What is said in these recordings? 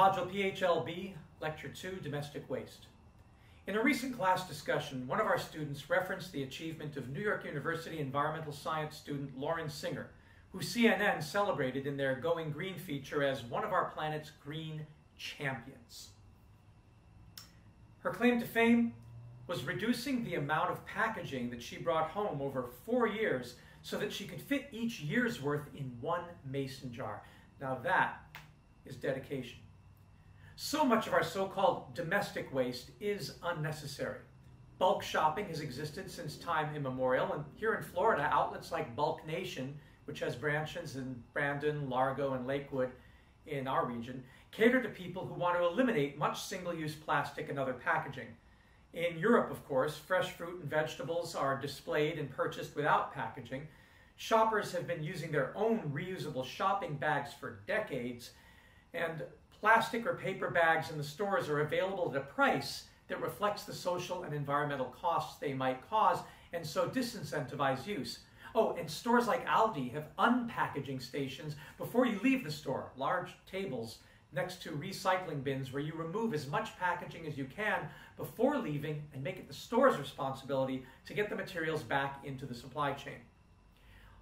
Module PHLB, Lecture 2, Domestic Waste. In a recent class discussion, one of our students referenced the achievement of New York University environmental science student Lauren Singer, who CNN celebrated in their Going Green feature as one of our planet's green champions. Her claim to fame was reducing the amount of packaging that she brought home over four years so that she could fit each year's worth in one mason jar. Now that is dedication. So much of our so-called domestic waste is unnecessary. Bulk shopping has existed since time immemorial, and here in Florida, outlets like Bulk Nation, which has branches in Brandon, Largo, and Lakewood in our region, cater to people who want to eliminate much single-use plastic and other packaging. In Europe, of course, fresh fruit and vegetables are displayed and purchased without packaging. Shoppers have been using their own reusable shopping bags for decades, and plastic or paper bags in the stores are available at a price that reflects the social and environmental costs they might cause and so disincentivize use. Oh, and stores like Aldi have unpackaging stations before you leave the store, large tables next to recycling bins where you remove as much packaging as you can before leaving and make it the store's responsibility to get the materials back into the supply chain.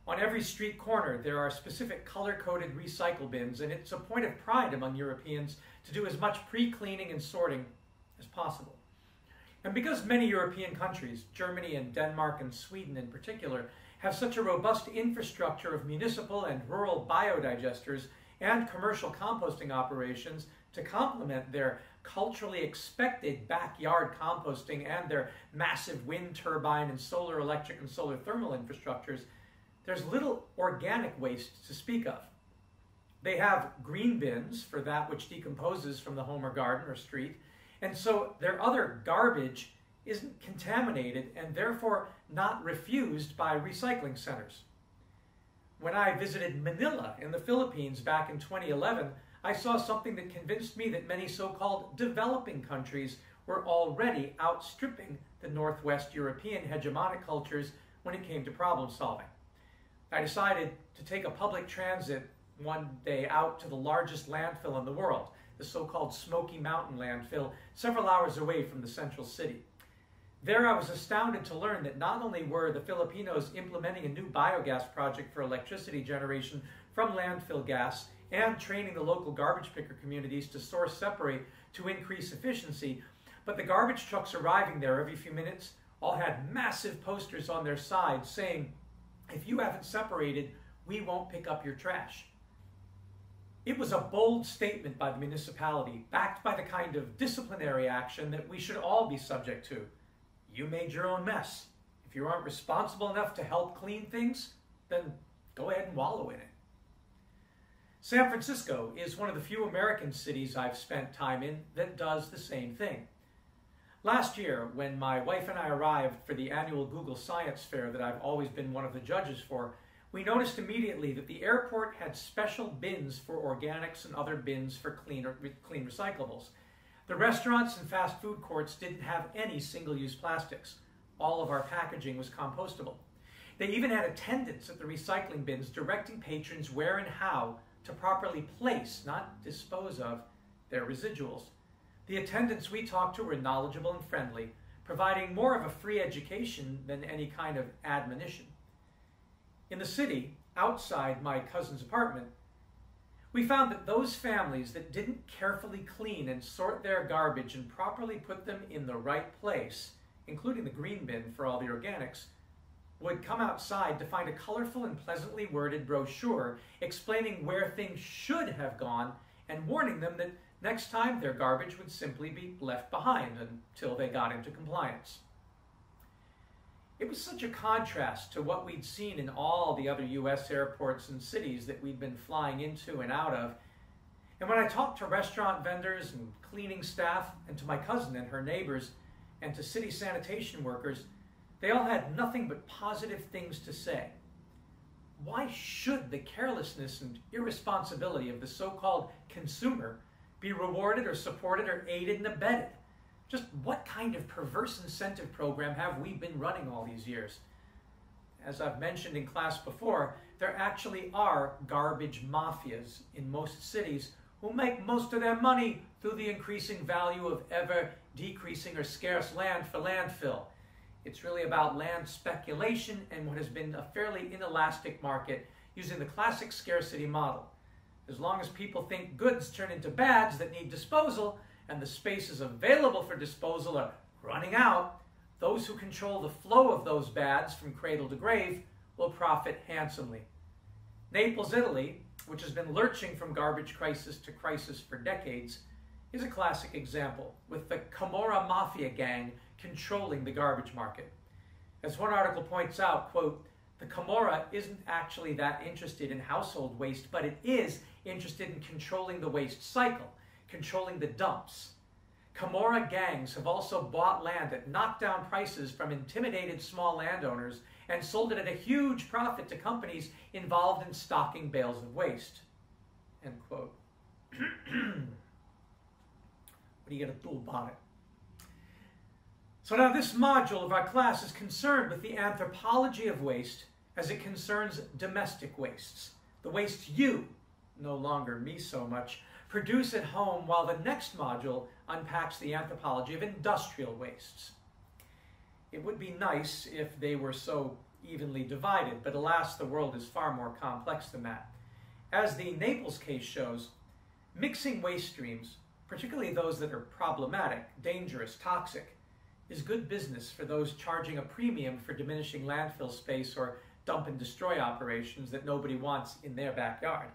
On every street corner, there are specific color-coded recycle bins, and it's a point of pride among Europeans to do as much pre-cleaning and sorting as possible. And because many European countries, Germany and Denmark and Sweden in particular, have such a robust infrastructure of municipal and rural biodigesters and commercial composting operations to complement their culturally expected backyard composting and their massive wind turbine and solar electric and solar thermal infrastructures, there's little organic waste to speak of. They have green bins for that which decomposes from the home or garden or street, and so their other garbage isn't contaminated and therefore not refused by recycling centers. When I visited Manila in the Philippines back in 2011, I saw something that convinced me that many so-called developing countries were already outstripping the Northwest European hegemonic cultures when it came to problem solving. I decided to take a public transit one day out to the largest landfill in the world, the so-called Smoky Mountain landfill, several hours away from the central city. There I was astounded to learn that not only were the Filipinos implementing a new biogas project for electricity generation from landfill gas and training the local garbage picker communities to source separate to increase efficiency, but the garbage trucks arriving there every few minutes all had massive posters on their sides saying, if you haven't separated, we won't pick up your trash. It was a bold statement by the municipality, backed by the kind of disciplinary action that we should all be subject to. You made your own mess. If you aren't responsible enough to help clean things, then go ahead and wallow in it. San Francisco is one of the few American cities I've spent time in that does the same thing. Last year, when my wife and I arrived for the annual Google Science Fair that I've always been one of the judges for, we noticed immediately that the airport had special bins for organics and other bins for clean, clean recyclables. The restaurants and fast food courts didn't have any single-use plastics. All of our packaging was compostable. They even had attendants at the recycling bins directing patrons where and how to properly place, not dispose of, their residuals. The attendants we talked to were knowledgeable and friendly, providing more of a free education than any kind of admonition. In the city, outside my cousin's apartment, we found that those families that didn't carefully clean and sort their garbage and properly put them in the right place, including the green bin for all the organics, would come outside to find a colorful and pleasantly worded brochure explaining where things should have gone and warning them that Next time, their garbage would simply be left behind until they got into compliance. It was such a contrast to what we'd seen in all the other U.S. airports and cities that we'd been flying into and out of. And when I talked to restaurant vendors and cleaning staff, and to my cousin and her neighbors, and to city sanitation workers, they all had nothing but positive things to say. Why should the carelessness and irresponsibility of the so-called consumer be rewarded or supported or aided and abetted. Just what kind of perverse incentive program have we been running all these years? As I've mentioned in class before, there actually are garbage mafias in most cities who make most of their money through the increasing value of ever decreasing or scarce land for landfill. It's really about land speculation and what has been a fairly inelastic market using the classic scarcity model. As long as people think goods turn into bads that need disposal and the spaces available for disposal are running out, those who control the flow of those bads from cradle to grave will profit handsomely. Naples, Italy, which has been lurching from garbage crisis to crisis for decades, is a classic example, with the Camorra Mafia gang controlling the garbage market. As one article points out, quote, the Camorra isn't actually that interested in household waste, but it is interested in controlling the waste cycle, controlling the dumps. Camorra gangs have also bought land at knockdown prices from intimidated small landowners and sold it at a huge profit to companies involved in stocking bales of waste. End quote. what are you going to do about it? So now this module of our class is concerned with the anthropology of waste as it concerns domestic wastes, the waste you, no longer me so much, produce at home while the next module unpacks the anthropology of industrial wastes. It would be nice if they were so evenly divided, but alas, the world is far more complex than that. As the Naples case shows, mixing waste streams, particularly those that are problematic, dangerous, toxic, is good business for those charging a premium for diminishing landfill space or dump and destroy operations that nobody wants in their backyard.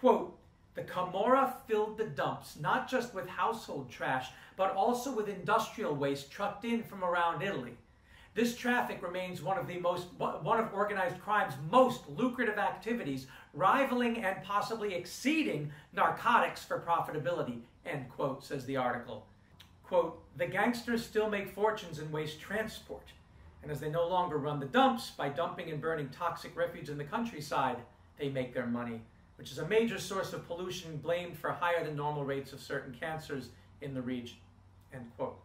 Quote, the Camorra filled the dumps not just with household trash, but also with industrial waste trucked in from around Italy. This traffic remains one of the most one of organized crime's most lucrative activities, rivaling and possibly exceeding narcotics for profitability, end quote, says the article. Quote, the gangsters still make fortunes in waste transport, and as they no longer run the dumps by dumping and burning toxic refuse in the countryside, they make their money, which is a major source of pollution blamed for higher than normal rates of certain cancers in the region, end quote.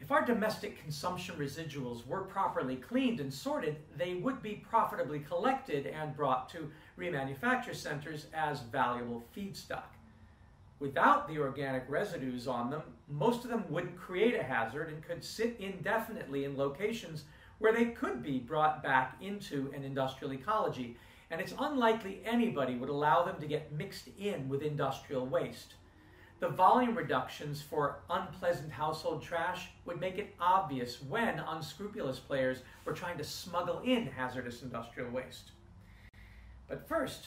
If our domestic consumption residuals were properly cleaned and sorted, they would be profitably collected and brought to remanufacture centers as valuable feedstock. Without the organic residues on them, most of them wouldn't create a hazard and could sit indefinitely in locations where they could be brought back into an industrial ecology. And it's unlikely anybody would allow them to get mixed in with industrial waste. The volume reductions for unpleasant household trash would make it obvious when unscrupulous players were trying to smuggle in hazardous industrial waste. But first,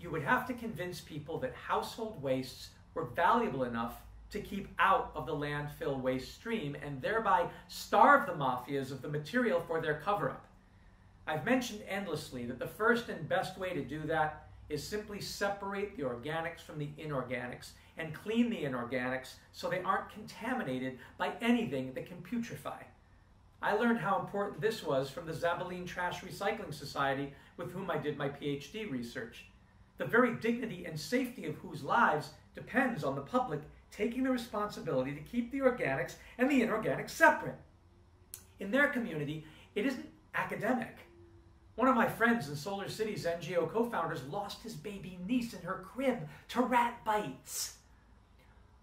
you would have to convince people that household wastes were valuable enough to keep out of the landfill waste stream and thereby starve the mafias of the material for their cover up. I've mentioned endlessly that the first and best way to do that is simply separate the organics from the inorganics and clean the inorganics so they aren't contaminated by anything that can putrefy. I learned how important this was from the Zabbaleen Trash Recycling Society with whom I did my PhD research. The very dignity and safety of whose lives depends on the public taking the responsibility to keep the organics and the inorganics separate. In their community, it isn't academic. One of my friends in Solar Cities NGO co founders lost his baby niece in her crib to rat bites.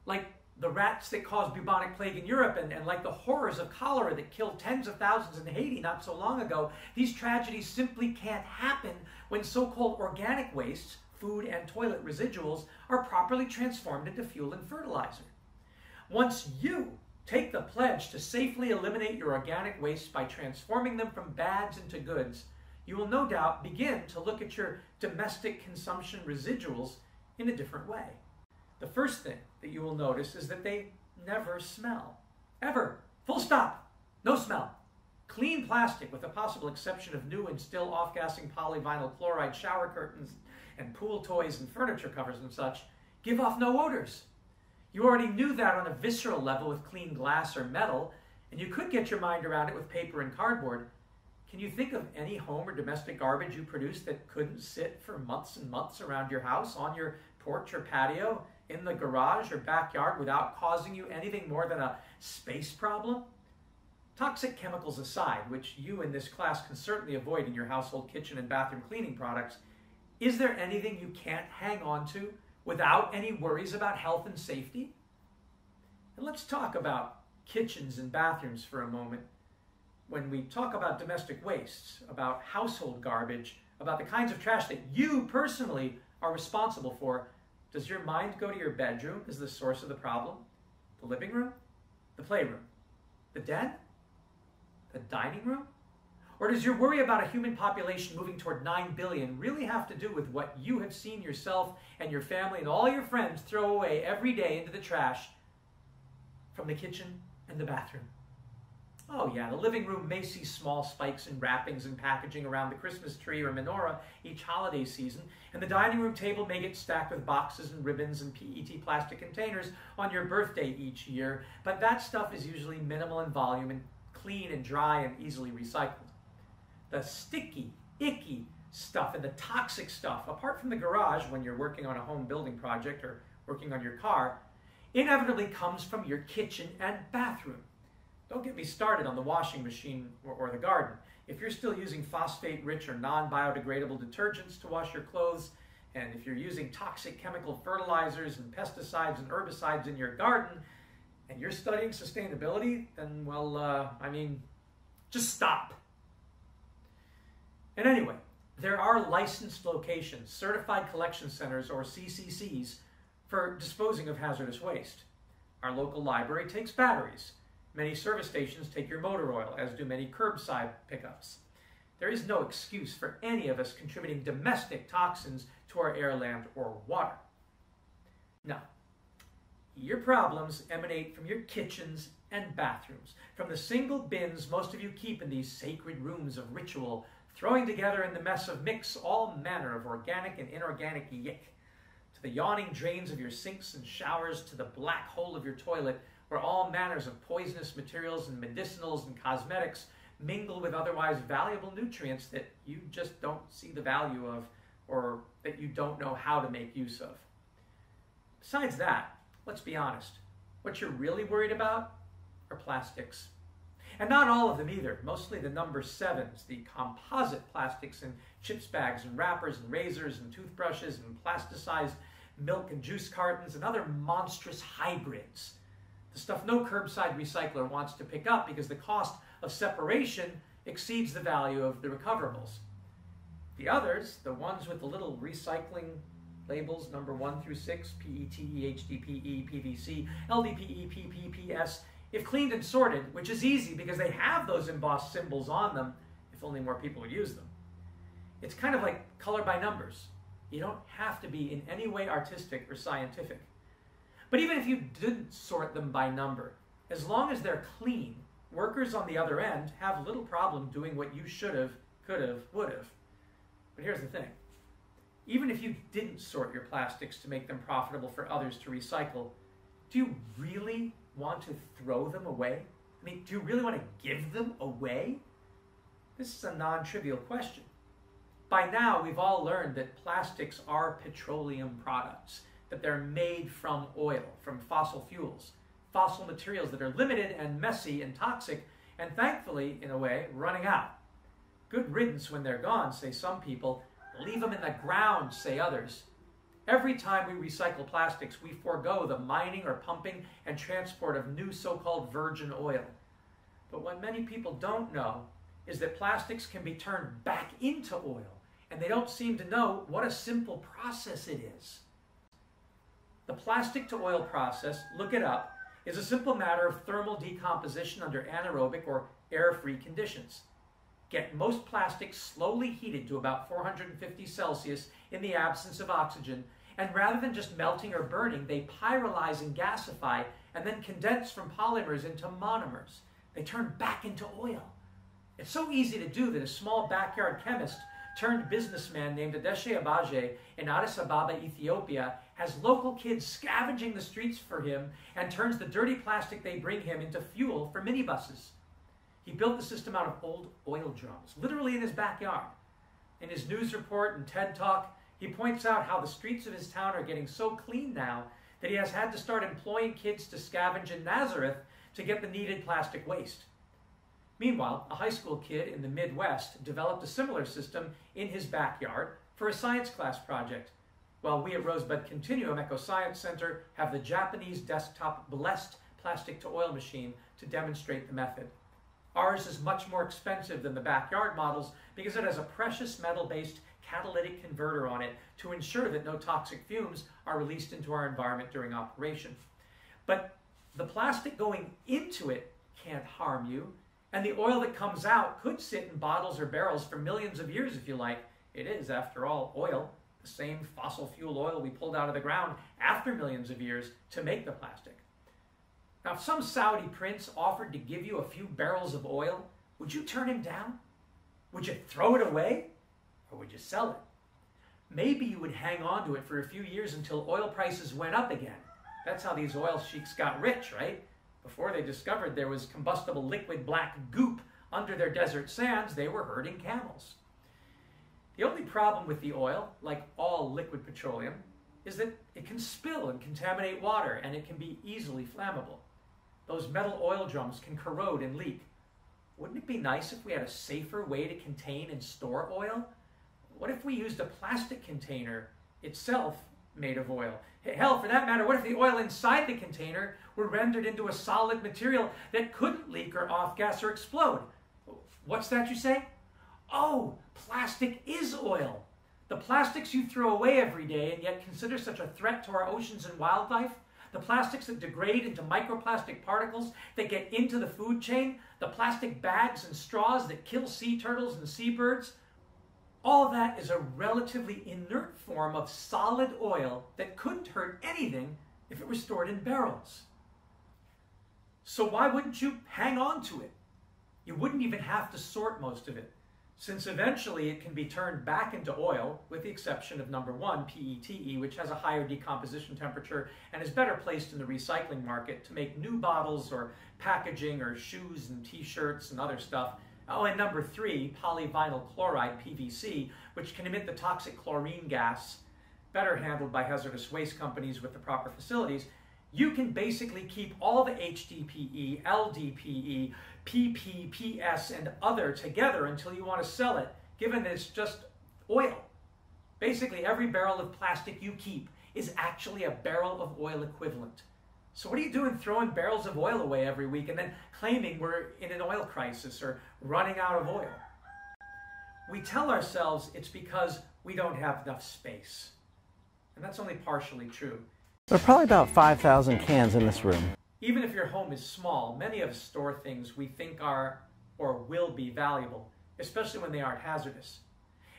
Like the rats that caused bubonic plague in Europe and, and like the horrors of cholera that killed tens of thousands in Haiti not so long ago, these tragedies simply can't happen when so called organic wastes food, and toilet residuals are properly transformed into fuel and fertilizer. Once you take the pledge to safely eliminate your organic waste by transforming them from bads into goods, you will no doubt begin to look at your domestic consumption residuals in a different way. The first thing that you will notice is that they never smell. Ever. Full stop. No smell. Clean plastic, with the possible exception of new and still off gassing polyvinyl chloride shower curtains and pool toys and furniture covers and such give off no odors. You already knew that on a visceral level with clean glass or metal, and you could get your mind around it with paper and cardboard. Can you think of any home or domestic garbage you produced that couldn't sit for months and months around your house, on your porch or patio, in the garage or backyard without causing you anything more than a space problem? Toxic chemicals aside, which you in this class can certainly avoid in your household kitchen and bathroom cleaning products, is there anything you can't hang on to without any worries about health and safety? And let's talk about kitchens and bathrooms for a moment. When we talk about domestic wastes, about household garbage, about the kinds of trash that you personally are responsible for, does your mind go to your bedroom as the source of the problem? The living room? The playroom? The den? The dining room? Or does your worry about a human population moving toward 9 billion really have to do with what you have seen yourself and your family and all your friends throw away every day into the trash from the kitchen and the bathroom? Oh, yeah, the living room may see small spikes in wrappings and packaging around the Christmas tree or menorah each holiday season, and the dining room table may get stacked with boxes and ribbons and PET plastic containers on your birthday each year, but that stuff is usually minimal in volume and clean and dry and easily recycled. The sticky, icky stuff and the toxic stuff, apart from the garage when you're working on a home building project or working on your car, inevitably comes from your kitchen and bathroom. Don't get me started on the washing machine or, or the garden. If you're still using phosphate rich or non biodegradable detergents to wash your clothes, and if you're using toxic chemical fertilizers and pesticides and herbicides in your garden, and you're studying sustainability, then, well, uh, I mean, just stop. And anyway, there are licensed locations, certified collection centers, or CCCs, for disposing of hazardous waste. Our local library takes batteries. Many service stations take your motor oil, as do many curbside pickups. There is no excuse for any of us contributing domestic toxins to our air, land, or water. Now, your problems emanate from your kitchens and bathrooms, from the single bins most of you keep in these sacred rooms of ritual, throwing together in the mess of mix all manner of organic and inorganic yick to the yawning drains of your sinks and showers to the black hole of your toilet, where all manners of poisonous materials and medicinals and cosmetics mingle with otherwise valuable nutrients that you just don't see the value of or that you don't know how to make use of. Besides that, let's be honest, what you're really worried about are plastics. And not all of them either, mostly the number sevens, the composite plastics in chips bags and wrappers and razors and toothbrushes and plasticized milk and juice cartons, and other monstrous hybrids. The stuff no curbside recycler wants to pick up because the cost of separation exceeds the value of the recoverables. The others, the ones with the little recycling labels, number 1 through 6, PET, HDPE, PVC, LDPE, PPPS, if cleaned and sorted, which is easy because they have those embossed symbols on them, if only more people would use them. It's kind of like color by numbers. You don't have to be in any way artistic or scientific. But even if you didn't sort them by number, as long as they're clean, workers on the other end have little problem doing what you should have, could have, would have. But here's the thing. Even if you didn't sort your plastics to make them profitable for others to recycle, do you really want to throw them away? I mean, do you really want to give them away? This is a non trivial question. By now, we've all learned that plastics are petroleum products, that they're made from oil, from fossil fuels, fossil materials that are limited and messy and toxic, and thankfully, in a way, running out. Good riddance when they're gone, say some people. Leave them in the ground, say others. Every time we recycle plastics, we forego the mining or pumping and transport of new so called virgin oil. But what many people don't know is that plastics can be turned back into oil and they don't seem to know what a simple process it is. The plastic to oil process, look it up, is a simple matter of thermal decomposition under anaerobic or air-free conditions. Get most plastics slowly heated to about 450 Celsius in the absence of oxygen, and rather than just melting or burning, they pyrolyze and gasify and then condense from polymers into monomers. They turn back into oil. It's so easy to do that a small backyard chemist turned businessman named Adeshe Abaje in Addis Ababa, Ethiopia, has local kids scavenging the streets for him and turns the dirty plastic they bring him into fuel for minibuses. He built the system out of old oil drums, literally in his backyard. In his news report and TED Talk, he points out how the streets of his town are getting so clean now that he has had to start employing kids to scavenge in Nazareth to get the needed plastic waste. Meanwhile, a high school kid in the Midwest developed a similar system in his backyard for a science class project. While we at Rosebud Continuum Eco Science Center have the Japanese desktop Blest plastic to oil machine to demonstrate the method. Ours is much more expensive than the backyard models because it has a precious metal-based catalytic converter on it to ensure that no toxic fumes are released into our environment during operation. But the plastic going into it can't harm you, and the oil that comes out could sit in bottles or barrels for millions of years if you like. It is, after all, oil, the same fossil fuel oil we pulled out of the ground after millions of years to make the plastic. Now, if some Saudi prince offered to give you a few barrels of oil, would you turn him down? Would you throw it away? Or would you sell it? Maybe you would hang on to it for a few years until oil prices went up again. That's how these oil sheiks got rich, right? Before they discovered there was combustible liquid black goop under their desert sands, they were herding camels. The only problem with the oil, like all liquid petroleum, is that it can spill and contaminate water and it can be easily flammable. Those metal oil drums can corrode and leak. Wouldn't it be nice if we had a safer way to contain and store oil? What if we used a plastic container itself made of oil? Hell, for that matter, what if the oil inside the container were rendered into a solid material that couldn't leak or off gas or explode? What's that you say? Oh, plastic is oil. The plastics you throw away every day and yet consider such a threat to our oceans and wildlife, the plastics that degrade into microplastic particles that get into the food chain, the plastic bags and straws that kill sea turtles and seabirds, all that is a relatively inert form of solid oil that couldn't hurt anything if it were stored in barrels. So why wouldn't you hang on to it? You wouldn't even have to sort most of it since eventually it can be turned back into oil, with the exception of number one, PETE, which has a higher decomposition temperature and is better placed in the recycling market to make new bottles or packaging or shoes and t-shirts and other stuff. Oh, and number three, polyvinyl chloride, PVC, which can emit the toxic chlorine gas, better handled by hazardous waste companies with the proper facilities. You can basically keep all the HDPE, LDPE, PPPS, and other together until you want to sell it, given that it's just oil. Basically, every barrel of plastic you keep is actually a barrel of oil equivalent. So what are you doing throwing barrels of oil away every week and then claiming we're in an oil crisis or running out of oil? We tell ourselves it's because we don't have enough space. And that's only partially true. There are probably about 5,000 cans in this room. Even if your home is small, many of us store things we think are or will be valuable, especially when they aren't hazardous.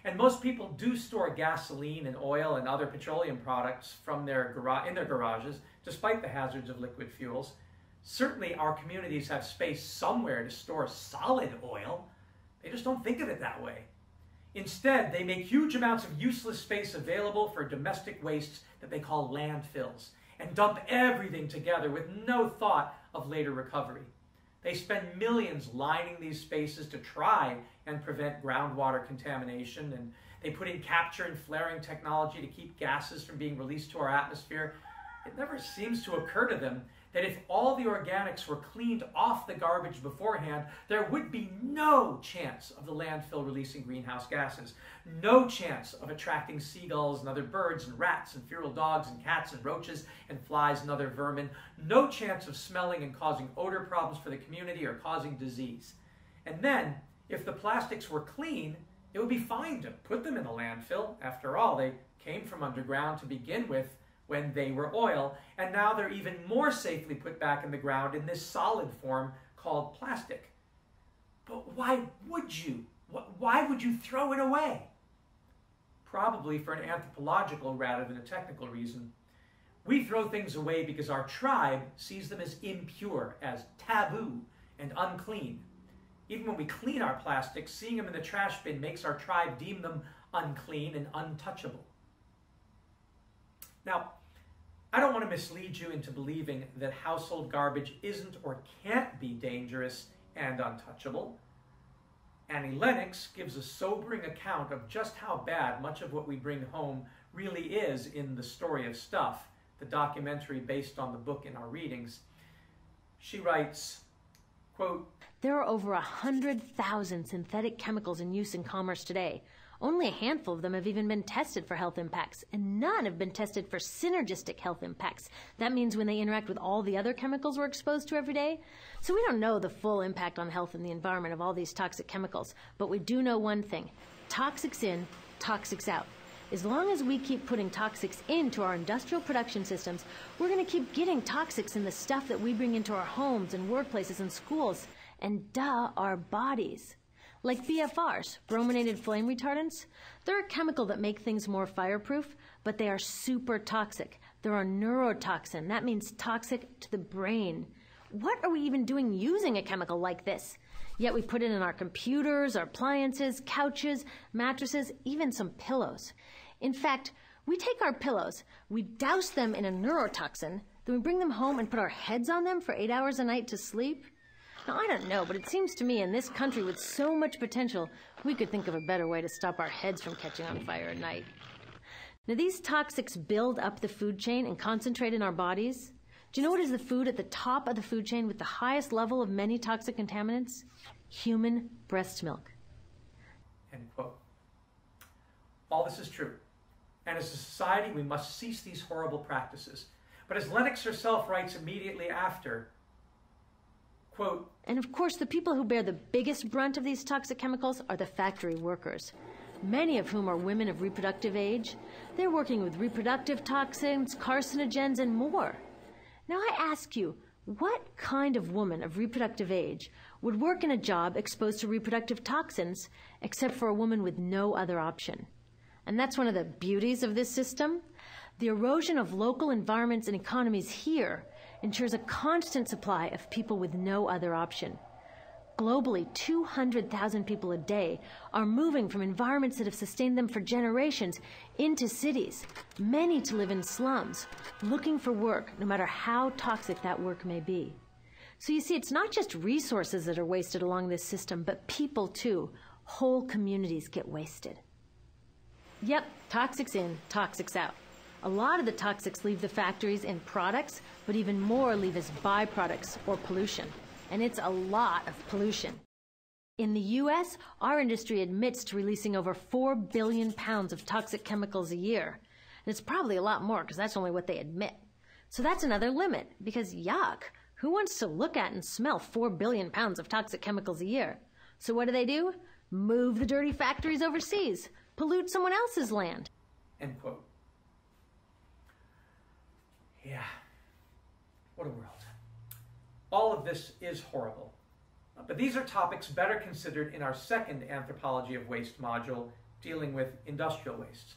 And most people do store gasoline and oil and other petroleum products from their gar- in their garages, despite the hazards of liquid fuels. Certainly, our communities have space somewhere to store solid oil. They just don't think of it that way. Instead, they make huge amounts of useless space available for domestic wastes that they call landfills and dump everything together with no thought of later recovery. They spend millions lining these spaces to try and prevent groundwater contamination, and they put in capture and flaring technology to keep gases from being released to our atmosphere. It never seems to occur to them that if all the organics were cleaned off the garbage beforehand, there would be no chance of the landfill releasing greenhouse gases, no chance of attracting seagulls and other birds and rats and feral dogs and cats and roaches and flies and other vermin, no chance of smelling and causing odor problems for the community or causing disease. And then, if the plastics were clean, it would be fine to put them in the landfill. After all, they came from underground to begin with when they were oil, and now they're even more safely put back in the ground in this solid form called plastic. But why would you? Why would you throw it away? Probably for an anthropological rather than a technical reason. We throw things away because our tribe sees them as impure, as taboo, and unclean. Even when we clean our plastics, seeing them in the trash bin makes our tribe deem them unclean and untouchable. Now, I don't want to mislead you into believing that household garbage isn't or can't be dangerous and untouchable. Annie Lennox gives a sobering account of just how bad much of what we bring home really is in The Story of Stuff, the documentary based on the book in our readings. She writes, quote, There are over a 100,000 synthetic chemicals in use in commerce today, Only a handful of them have even been tested for health impacts, and none have been tested for synergistic health impacts. That means when they interact with all the other chemicals we're exposed to every day. So we don't know the full impact on health and the environment of all these toxic chemicals, but we do know one thing toxics in, toxics out. As long as we keep putting toxics into our industrial production systems, we're going to keep getting toxics in the stuff that we bring into our homes and workplaces and schools, and duh, our bodies. Like BFRs, brominated flame retardants, they're a chemical that make things more fireproof, but they are super toxic. They're a neurotoxin. That means toxic to the brain. What are we even doing using a chemical like this? Yet we put it in our computers, our appliances, couches, mattresses, even some pillows. In fact, we take our pillows, we douse them in a neurotoxin, then we bring them home and put our heads on them for eight hours a night to sleep. Now, I don't know, but it seems to me in this country with so much potential, we could think of a better way to stop our heads from catching on fire at night. Now, these toxics build up the food chain and concentrate in our bodies. Do you know what is the food at the top of the food chain with the highest level of many toxic contaminants? Human breast milk. End quote. All this is true. And as a society, we must cease these horrible practices. But as Lennox herself writes immediately after, quote, And of course, the people who bear the biggest brunt of these toxic chemicals are the factory workers, many of whom are women of reproductive age. They're working with reproductive toxins, carcinogens, and more. Now I ask you, what kind of woman of reproductive age would work in a job exposed to reproductive toxins except for a woman with no other option? And that's one of the beauties of this system. The erosion of local environments and economies here ensures a constant supply of people with no other option. Globally, 200,000 people a day are moving from environments that have sustained them for generations into cities, many to live in slums, looking for work, no matter how toxic that work may be. So you see, it's not just resources that are wasted along this system, but people too. Whole communities get wasted. Yep, toxics in, toxics out. A lot of the toxics leave the factories in products, but even more leave as byproducts or pollution and it's a lot of pollution. In the US, our industry admits to releasing over 4 billion pounds of toxic chemicals a year. And it's probably a lot more because that's only what they admit. So that's another limit because yuck, who wants to look at and smell 4 billion pounds of toxic chemicals a year? So what do they do? Move the dirty factories overseas, pollute someone else's land. End quote. Yeah. What a world. All of this is horrible. But these are topics better considered in our second Anthropology of Waste module, dealing with industrial waste.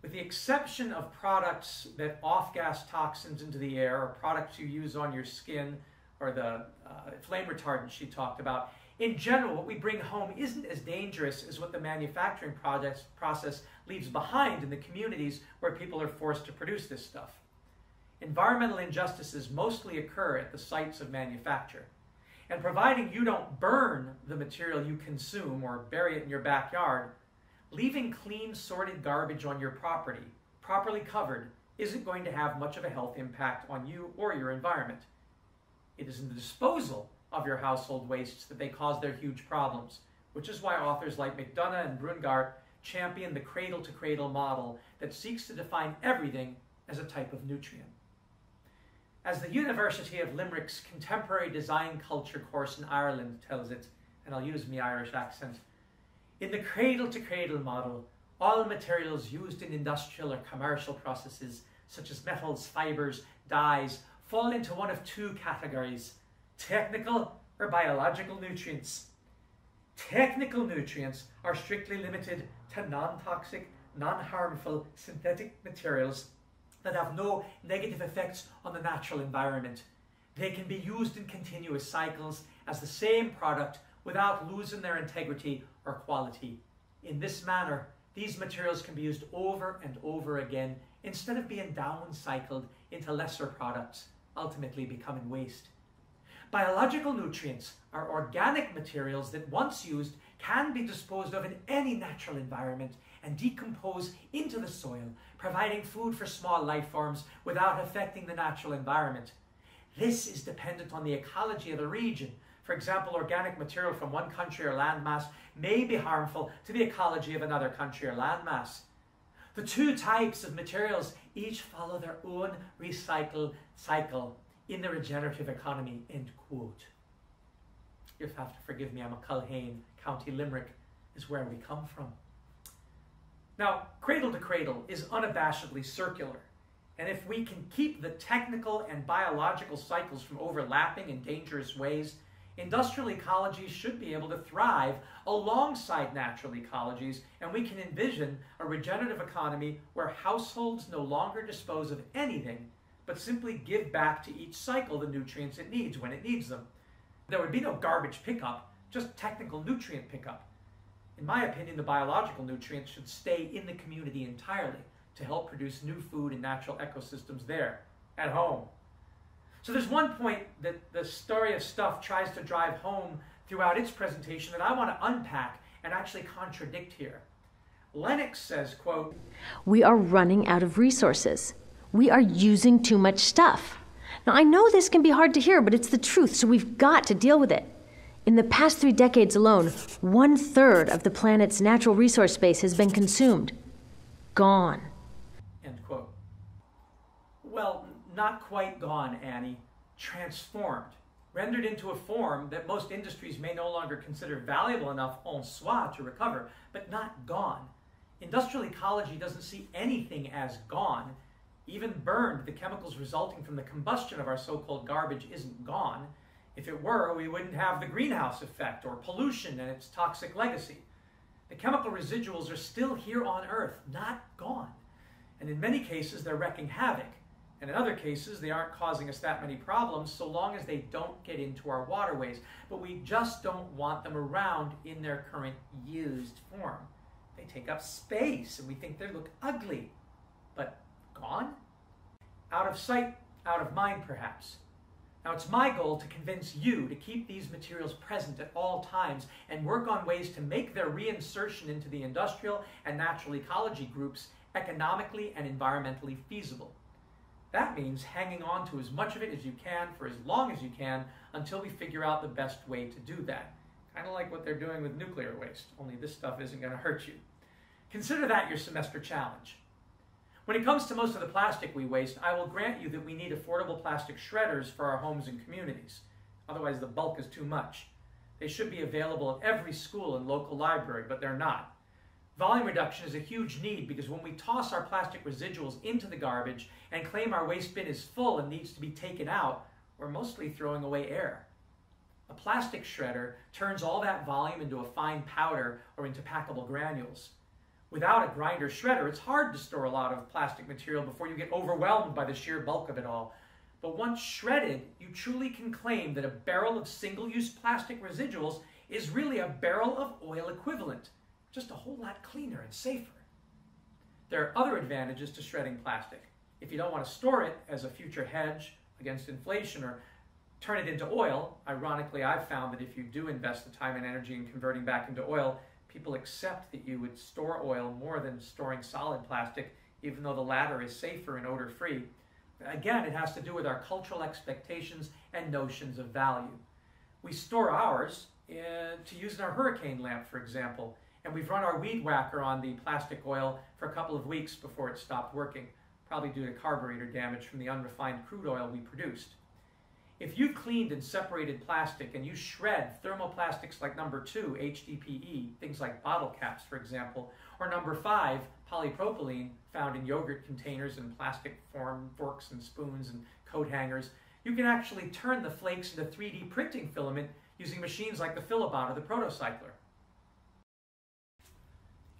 With the exception of products that off-gas toxins into the air, or products you use on your skin, or the uh, flame retardant she talked about, in general, what we bring home isn't as dangerous as what the manufacturing process, process leaves behind in the communities where people are forced to produce this stuff. Environmental injustices mostly occur at the sites of manufacture. And providing you don't burn the material you consume or bury it in your backyard, leaving clean, sorted garbage on your property, properly covered, isn't going to have much of a health impact on you or your environment. It is in the disposal of your household wastes that they cause their huge problems, which is why authors like McDonough and Braungart champion the cradle to cradle model that seeks to define everything as a type of nutrient. As the University of Limerick's Contemporary Design Culture course in Ireland tells it, and I'll use my Irish accent, in the cradle-to-cradle model, all materials used in industrial or commercial processes, such as metals, fibres, dyes, fall into one of two categories, technical or biological nutrients. Technical nutrients are strictly limited to non-toxic, non-harmful synthetic materials that have no negative effects on the natural environment. They can be used in continuous cycles as the same product without losing their integrity or quality. In this manner, these materials can be used over and over again instead of being downcycled into lesser products, ultimately becoming waste. Biological nutrients are organic materials that once used can be disposed of in any natural environment and decompose into the soil, providing food for small life forms without affecting the natural environment. This is dependent on the ecology of the region, For example, organic material from one country or landmass may be harmful to the ecology of another country or landmass. The two types of materials each follow their own recycle cycle in the regenerative economy, end quote. You'll have to forgive me, I'm a Culhane, County Limerick is where we come from. Now, cradle to cradle is unabashedly circular. And if we can keep the technical and biological cycles from overlapping in dangerous ways, industrial ecologies should be able to thrive alongside natural ecologies, and we can envision a regenerative economy where households no longer dispose of anything, but simply give back to each cycle the nutrients it needs when it needs them. There would be no garbage pickup, just technical nutrient pickup. In my opinion, the biological nutrients should stay in the community entirely to help produce new food and natural ecosystems there, at home. So there's one point that the story of stuff tries to drive home throughout its presentation that I want to unpack and actually contradict here. Lennox says, quote, We are running out of resources. We are using too much stuff. Now, I know this can be hard to hear, but it's the truth, so we've got to deal with it. In the past three decades alone, one third of the planet's natural resource base has been consumed. Gone. End quote. Well, not quite gone, Annie. Transformed. Rendered into a form that most industries may no longer consider valuable enough en soi to recover, but not gone. Industrial ecology doesn't see anything as gone. Even burned, the chemicals resulting from the combustion of our so called garbage isn't gone. If it were, we wouldn't have the greenhouse effect or pollution and its toxic legacy. The chemical residuals are still here on Earth, not gone. And in many cases, they're wreaking havoc. And in other cases, they aren't causing us that many problems so long as they don't get into our waterways. But we just don't want them around in their current used form. They take up space and we think they look ugly. But gone? Out of sight, out of mind, perhaps. Now, it's my goal to convince you to keep these materials present at all times and work on ways to make their reinsertion into the industrial and natural ecology groups economically and environmentally feasible. That means hanging on to as much of it as you can for as long as you can until we figure out the best way to do that. Kind of like what they're doing with nuclear waste, only this stuff isn't going to hurt you. Consider that your semester challenge. When it comes to most of the plastic we waste, I will grant you that we need affordable plastic shredders for our homes and communities. Otherwise, the bulk is too much. They should be available at every school and local library, but they're not. Volume reduction is a huge need because when we toss our plastic residuals into the garbage and claim our waste bin is full and needs to be taken out, we're mostly throwing away air. A plastic shredder turns all that volume into a fine powder or into packable granules. Without a grinder shredder, it's hard to store a lot of plastic material before you get overwhelmed by the sheer bulk of it all. But once shredded, you truly can claim that a barrel of single-use plastic residuals is really a barrel of oil equivalent, just a whole lot cleaner and safer. There are other advantages to shredding plastic. If you don't want to store it as a future hedge against inflation or turn it into oil, ironically, I've found that if you do invest the time and energy in converting back into oil, people accept that you would store oil more than storing solid plastic, even though the latter is safer and odor free. Again, it has to do with our cultural expectations and notions of value. We store ours uh, to use in our hurricane lamp, for example, and we've run our weed whacker on the plastic oil for a couple of weeks before it stopped working, probably due to carburetor damage from the unrefined crude oil we produced. If you cleaned and separated plastic and you shred thermoplastics like number two, HDPE, things like bottle caps, for example, or number five, polypropylene, found in yogurt containers and plastic form, forks and spoons and coat hangers, you can actually turn the flakes into 3D printing filament using machines like the Filabot or the Protocycler.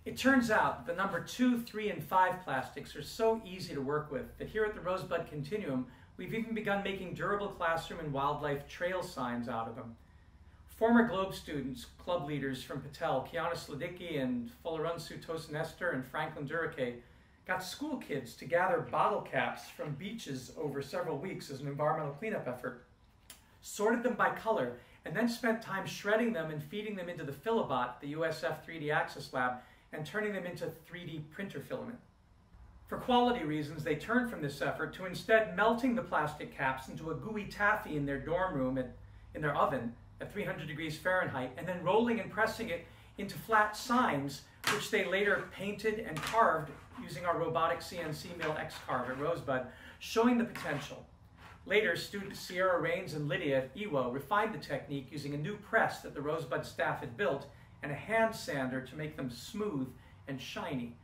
It turns out the number two, three, and five plastics are so easy to work with that here at the Rosebud Continuum, We've even begun making durable classroom and wildlife trail signs out of them. Former Globe students, club leaders from Patel, Kiana Sladicki and Folarunsу Tosinester and Franklin Durake, got school kids to gather bottle caps from beaches over several weeks as an environmental cleanup effort, sorted them by color, and then spent time shredding them and feeding them into the Filabot, the USF 3D Access Lab, and turning them into 3D printer filament. For quality reasons, they turned from this effort to instead melting the plastic caps into a gooey taffy in their dorm room at, in their oven at 300 degrees Fahrenheit and then rolling and pressing it into flat signs, which they later painted and carved using our robotic CNC mill X-Carve at Rosebud, showing the potential. Later, students Sierra Rains and Lydia at Iwo refined the technique using a new press that the Rosebud staff had built and a hand sander to make them smooth and shiny.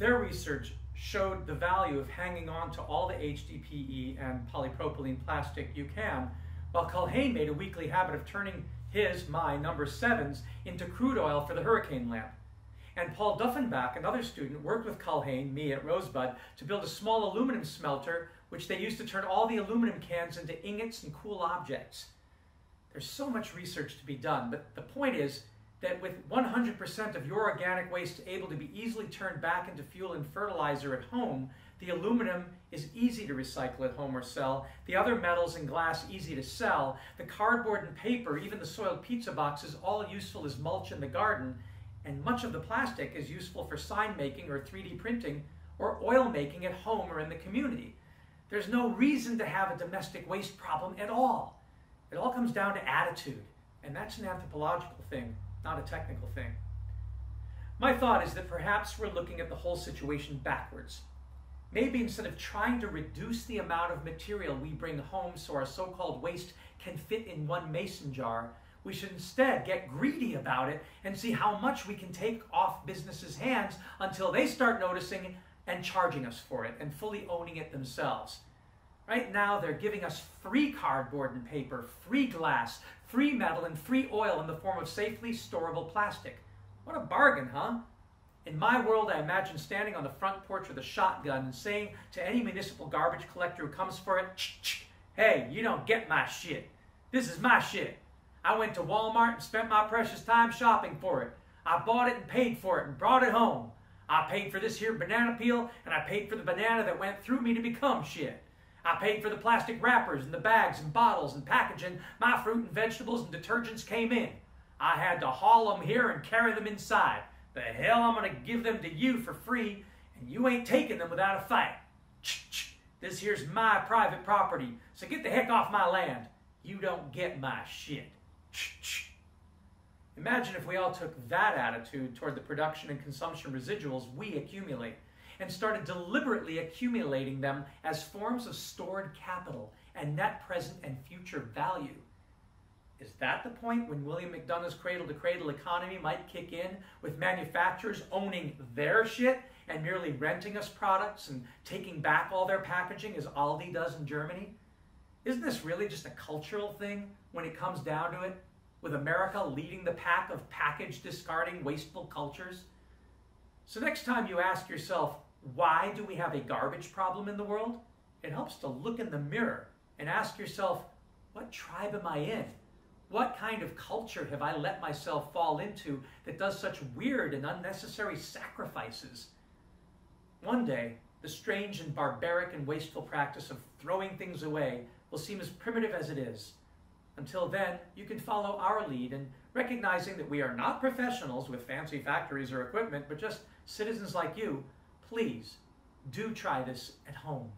Their research showed the value of hanging on to all the HDPE and polypropylene plastic you can, while Culhane made a weekly habit of turning his, my, number sevens into crude oil for the hurricane lamp. And Paul Duffenbach, another student, worked with Culhane, me at Rosebud, to build a small aluminum smelter which they used to turn all the aluminum cans into ingots and cool objects. There's so much research to be done, but the point is that with 100% of your organic waste able to be easily turned back into fuel and fertilizer at home, the aluminum is easy to recycle at home or sell, the other metals and glass easy to sell, the cardboard and paper, even the soiled pizza boxes, all useful as mulch in the garden, and much of the plastic is useful for sign making or 3D printing or oil making at home or in the community. There's no reason to have a domestic waste problem at all. It all comes down to attitude, and that's an anthropological thing, not a technical thing. My thought is that perhaps we're looking at the whole situation backwards. Maybe instead of trying to reduce the amount of material we bring home so our so called waste can fit in one mason jar, we should instead get greedy about it and see how much we can take off businesses' hands until they start noticing and charging us for it and fully owning it themselves. Right now, they're giving us free cardboard and paper, free glass, free metal, and free oil in the form of safely storable plastic. What a bargain, huh? In my world, I imagine standing on the front porch with a shotgun and saying to any municipal garbage collector who comes for it, hey, you don't get my shit. This is my shit. I went to Walmart and spent my precious time shopping for it. I bought it and paid for it and brought it home. I paid for this here banana peel, and I paid for the banana that went through me to become shit. I paid for the plastic wrappers and the bags and bottles and packaging my fruit and vegetables and detergents came in. I had to haul them here and carry them inside. The hell I'm going to give them to you for free, and you ain't taking them without a fight. This here's my private property, so get the heck off my land. You don't get my shit. Imagine if we all took that attitude toward the production and consumption residuals we accumulate and started deliberately accumulating them as forms of stored capital and net present and future value. Is that the point when William McDonough's cradle to cradle economy might kick in with manufacturers owning their shit and merely renting us products and taking back all their packaging as Aldi does in Germany? Isn't this really just a cultural thing when it comes down to it? with America leading the pack of package discarding wasteful cultures? So next time you ask yourself, why do we have a garbage problem in the world? It helps to look in the mirror and ask yourself, what tribe am I in? What kind of culture have I let myself fall into that does such weird and unnecessary sacrifices? One day, the strange and barbaric and wasteful practice of throwing things away will seem as primitive as it is. Until then, you can follow our lead in recognizing that we are not professionals with fancy factories or equipment, but just citizens like you. Please do try this at home.